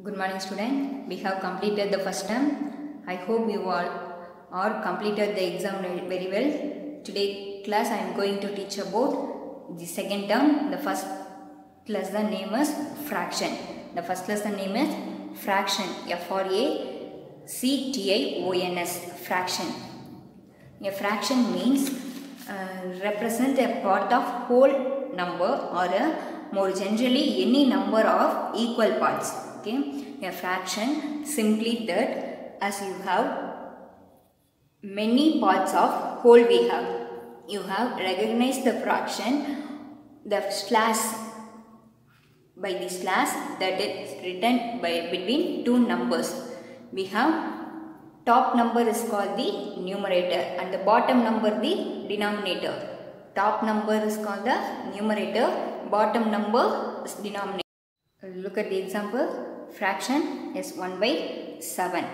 Good morning student. We have completed the first term. I hope you all are completed the exam very well. Today class I am going to teach about the second term. The first lesson name is fraction. The first lesson name is fraction. F R A C T I O N S fraction. A fraction means uh, represent a part of whole number or a more generally any number of equal parts okay a fraction simply that as you have many parts of whole we have. You have recognized the fraction the slash by the slash that is written by between two numbers. We have top number is called the numerator and the bottom number the denominator. Top number is called the numerator bottom number is denominator look at the example. Fraction is 1 by 7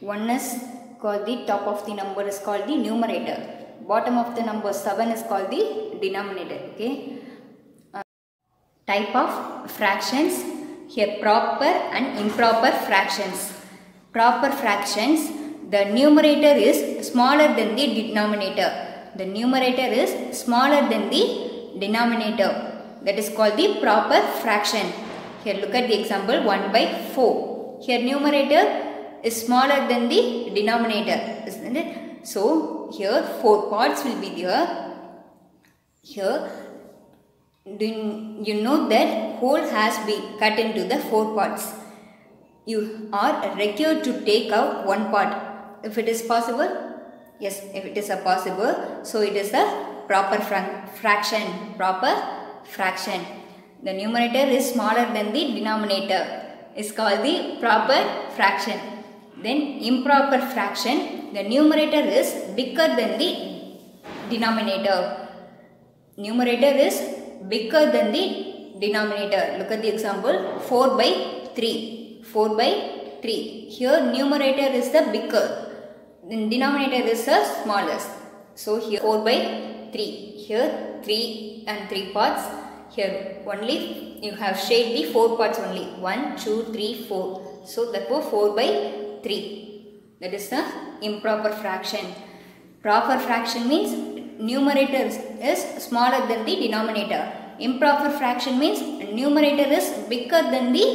1 is called the top of the number is called the numerator. Bottom of the number 7 is called the denominator okay? Uh, type of fractions here proper and improper fractions. Proper fractions the numerator is smaller than the denominator. The numerator is smaller than the denominator. That is called the proper fraction here look at the example 1 by 4 here numerator is smaller than the denominator isn't it? So here four parts will be there. Here do you know that whole has been cut into the four parts. You are required to take out one part. If it is possible yes if it is a possible so it is the proper fra fraction proper fraction the numerator is smaller than the denominator. Is called the proper fraction. Then improper fraction the numerator is bigger than the denominator. Numerator is bigger than the denominator. Look at the example. 4 by 3 4 by 3 here numerator is the bigger. Then denominator is the smallest. So here 4 by 3 here 3 and 3 parts here only. You have shaded the 4 parts only. 1 2 3 4 so therefore 4 by 3 that is the improper fraction. Proper fraction means numerator is smaller than the denominator. Improper fraction means numerator is bigger than the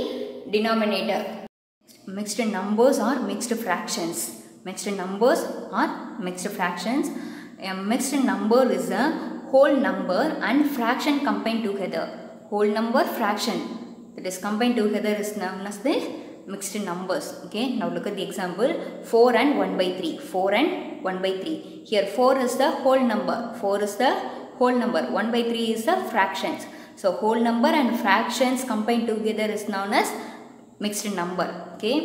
denominator. Mixed numbers are mixed fractions. Mixed numbers are mixed fractions. A mixed number is a whole number and fraction combined together. Whole number fraction. That is combined together is known as the mixed numbers. Okay now look at the example. 4 and 1 by 3 4 and 1 by 3 here 4 is the whole number. 4 is the whole number. 1 by 3 is the fractions. So whole number and fractions combined together is known as mixed number. Okay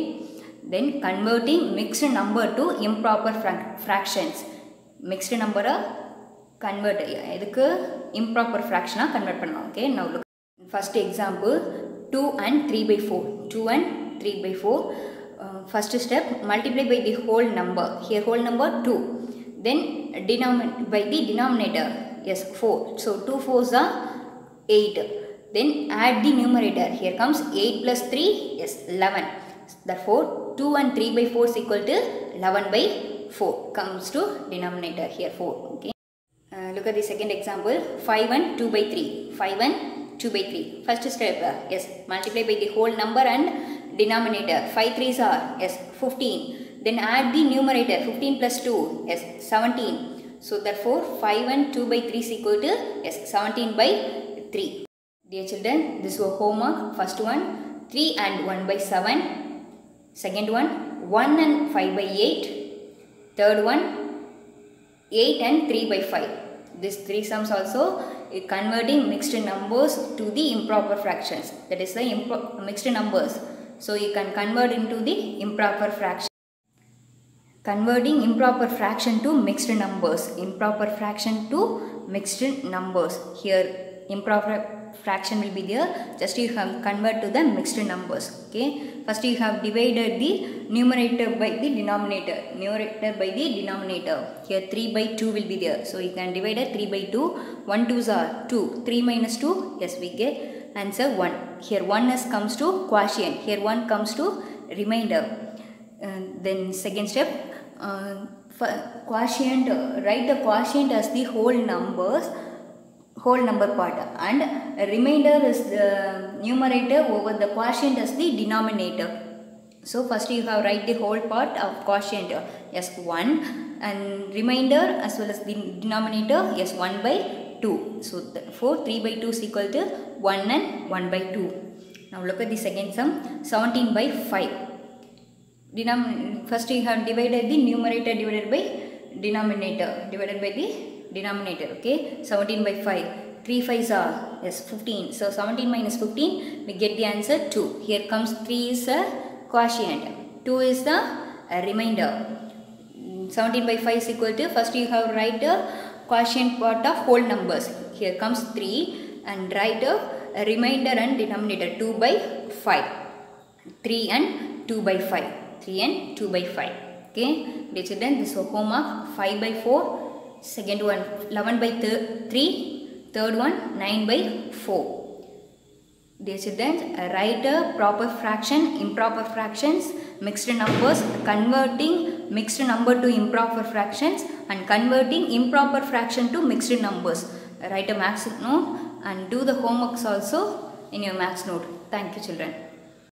then converting mixed number to improper fra fractions. Mixed number convert இதுக்கு improper fraction convert பண்ணலாம் okay now look first example 2 and 3 by 4 2 and 3 by 4 uh, first step multiply by the whole number here whole number 2 then denominator by the denominator yes 4 so 2 4s are 8 then add the numerator here comes 8 plus 3 yes 11 therefore 2 and 3 by 4 is equal to 11 by 4 comes to denominator here 4 okay uh, Look at the second example. 5 and 2 by 3 5 and 2 by 3 first step uh, yes multiply by the whole number and denominator. 5 3s are yes 15 then add the numerator. 15 plus 2 yes 17 so therefore 5 and 2 by 3 is equal to yes 17 by 3 dear children this was homework. First one 3 and 1 by 7 second one 1 and 5 by 8 third one 8 and 3 by 5 these three sums also eh, converting mixed numbers to the improper fractions. That is the mixed numbers. So you can convert into the improper fraction. Converting improper fraction to mixed numbers. Improper fraction to mixed numbers. Here improper fraction will be there. Just you have convert to the mixed numbers okay? First you have divided the numerator by the denominator. Numerator by the denominator. Here 3 by 2 will be there. So you can divide it. 3 by 2 1 2s are 2 3 minus 2 yes we get answer 1 here 1 is comes to quotient. Here 1 comes to remainder. Then second step uh, quotient write the quotient as the whole numbers whole number part. And remainder is the numerator over the quotient as the denominator. So first you have write the whole part of quotient as 1 and remainder as well as the denominator as 1 by 2 so therefore 3 by 2 is equal to 1 and 1 by 2 now look at the second sum 17 by 5 Denom first you have divided the numerator divided by denominator divided by the denominator okay? 17 by 5 3 5s are yes 15 so 17 minus 15 we get the answer 2 here comes 3 is a quotient. 2 is the uh, remainder. 17 by 5 is equal to first you have write a quotient part of whole numbers. Here comes 3 and write a, remainder and denominator 2 by 5 3 and 2 by 5 3 and 2 by 5 okay? Dear children this is homework 5 by 4 second one 11 by th 3 third one 9 by 4 dear children uh, write a proper fraction improper fractions mixed numbers converting mixed number to improper fractions and converting improper fraction to mixed numbers. Write a max note and do the homeworks also in your max note. Thank you children